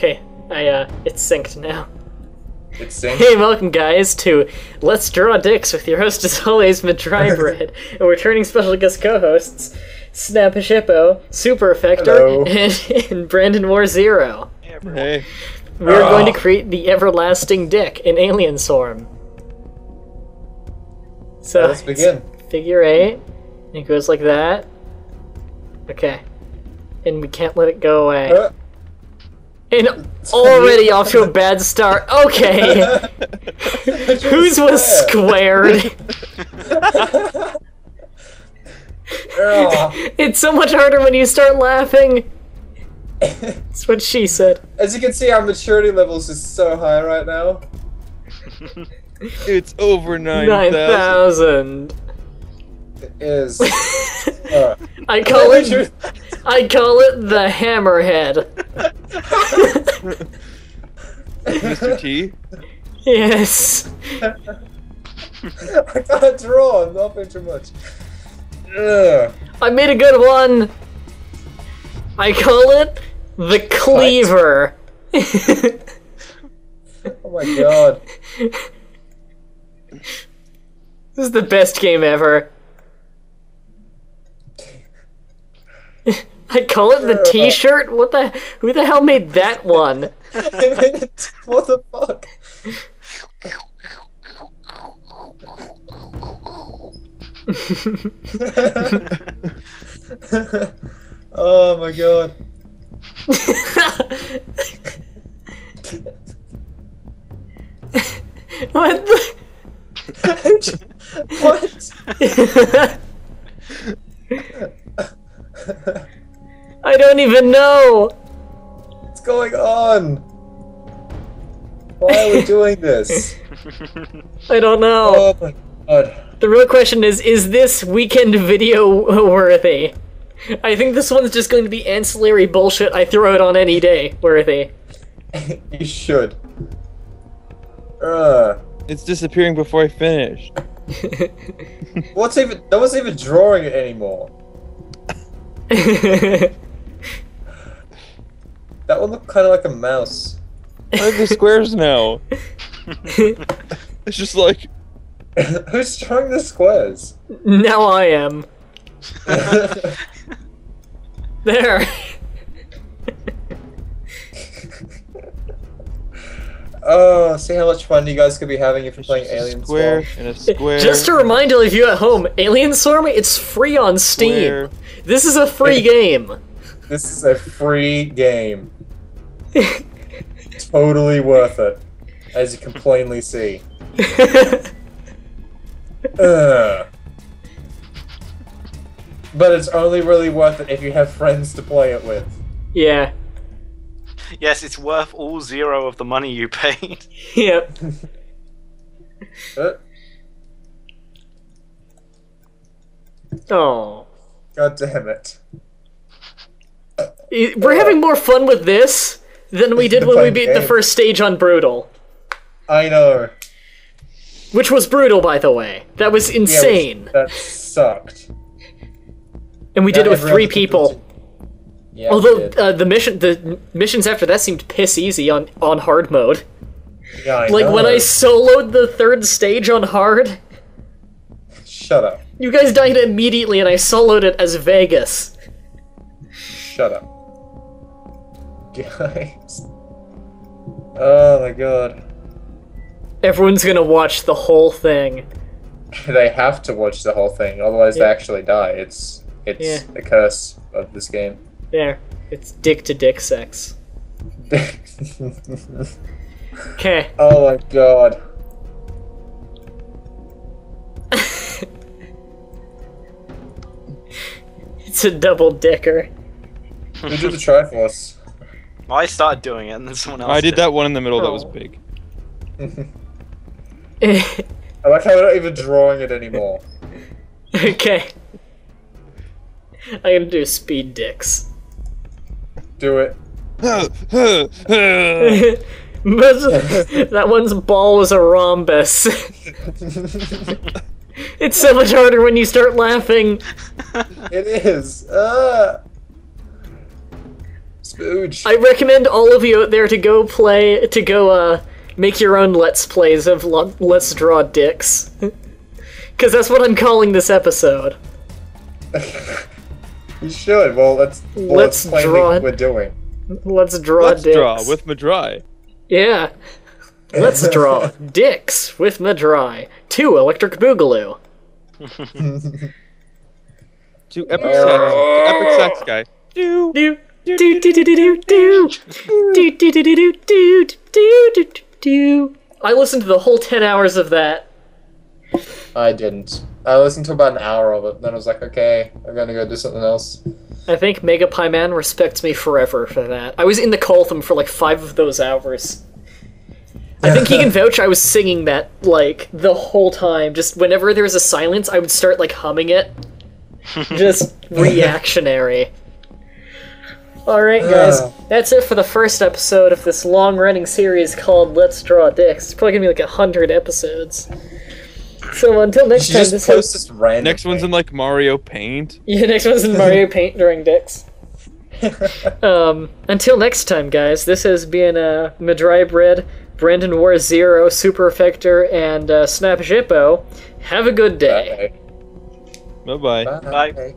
Okay, I uh, it's synced now. It's synced. Hey, welcome guys to Let's Draw Dicks with your host as always, Mah-Dry-Bread, and we're special guest co-hosts Snap Hippo, Super Hello. Effector, and, and Brandon War Zero. Hey, We're Oh. going to create the everlasting dick in Alien Swarm. So Let's begin. figure eight. and It goes like that. Okay. And we can't let it go away. Uh, And already off to a bad start. Okay. Whose was squared? It's so much harder when you start laughing. That's what she said. As you can see, our maturity levels is so high right now. it's over nine Nine thousand. thousand. It is. Uh, I call it. I call it the hammerhead. Mr. T. Yes. I can't draw. I'm laughing too much. Ugh. I made a good one. I call it the cleaver. Oh my god. This is the best game ever. I call it the T-shirt. What the? Who the hell made that one? what the fuck? oh my god. what? The? what? I don't even know. What's going on? Why are we doing this? I don't know. Oh my god. The real question is: Is this weekend video worthy? I think this one's just going to be ancillary bullshit. I throw it on any day worthy. you should. Uh, It's disappearing before I finish. what's even? No one's even drawing it anymore. That one looked kind of like a mouse. Where are the squares now? It's just like Who's drawing the squares? now I am there. oh, see how much fun you guys could be having if you're playing just a Alien square Swarm. and a square. Just to remind all of you at home, Alien Swarm, it's free on Steam. square. This is a free game. This is a free game. totally worth it, as you can plainly see. Ugh. But it's only really worth it if you have friends to play it with. yeah. Yes, it's worth all zero of the money you paid. Yep. Uh, Oh. God damn it. We're having more fun with this than we did when we beat the first stage on Brutal. I know. Which was brutal, by the way. That was Yeah, insane. that sucked. and we did it with three people. Yeah, Although uh, the mission, the missions after that seemed piss easy on on hard mode. yeah, I Like when. I soloed the third stage on hard, Shut up. you guys died immediately, and I soloed it as Vegas. Shut up. Guys. Oh my god. Everyone's gonna watch the whole thing. They have to watch the whole thing, otherwise Yeah. they actually die. It's it's Yeah. the curse of this game. There, it's dick to dick sex. Okay. oh my god. It's a double dicker. Who did the Triforce? I started doing it, and then someone else. I did that one in the middle that was Oh. big. I like how we're not even drawing it anymore. okay. I'm gonna do speed dicks. Do it. that one's ball was a rhombus. it's so much harder when you start laughing. It is. Uh, Ooch. I recommend all of you out there to go play to go uh make your own let's plays of Lo- Let's Draw Dicks. Cuz that's what I'm calling this episode. You should. Well, let's well, Let's let's plainly draw what we're doing. Let's draw Let's dicks. draw with Mah-Dry. Yeah. Let's draw dicks with Mah-Dry. Two electric boogaloo. To epic sex. Epic sex guy. Do. Do do do do do do do do do do do do do do do do. I listened to the whole ten hours of that. I didn't. I listened to about an hour of it. Then I was like, okay, I'm gonna go do something else. I think Mega Pie Man respects me forever for that. I was in the Coltham for like five of those hours. I think he can vouch I was singing that like the whole time. Just whenever there was a silence, I would start like humming it. Just reactionary. Alright, guys. Ah. That's it for the first episode of this long running series called Let's Draw Dicks. It's probably gonna be like a hundred episodes. So until next should time, just this post this random. Next one's in like Mario Paint. yeah, next one's in Mario Paint during Dicks. Um, until next time, guys, this has been uh, Mah-Dry-Bread, Brandon War Zero, Super Effector, and uh, Snap Shippo. Have a good day. Bye. Bye bye. Bye. Bye.